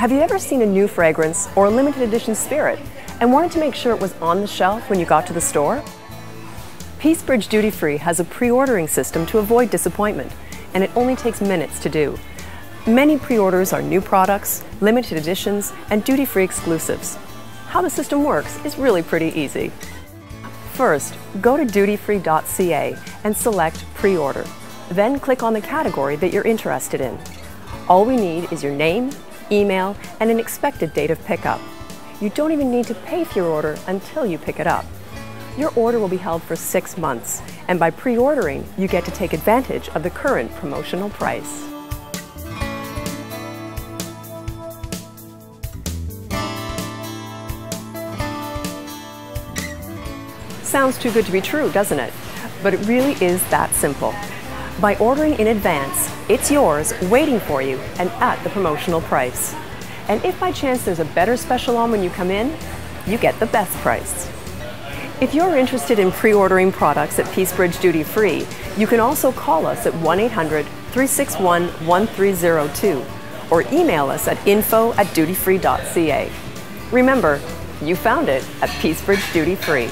Have you ever seen a new fragrance or a limited edition spirit and wanted to make sure it was on the shelf when you got to the store? Peace Bridge Duty Free has a pre-ordering system to avoid disappointment, and it only takes minutes to do. Many pre-orders are new products, limited editions, and duty-free exclusives. How the system works is really pretty easy. First, go to dutyfree.ca and select Pre-order. Then click on the category that you're interested in. All we need is your name, email, and an expected date of pickup. You don't even need to pay for your order until you pick it up. Your order will be held for six months, and by pre-ordering, you get to take advantage of the current promotional price. Sounds too good to be true, doesn't it? But it really is that simple. By ordering in advance, it's yours, waiting for you, and at the promotional price. And if by chance there's a better special on when you come in, you get the best price. If you're interested in pre-ordering products at Peace Bridge Duty Free, you can also call us at 1-800-361-1302 or email us at info at dutyfree.ca. Remember, you found it at Peace Bridge Duty Free.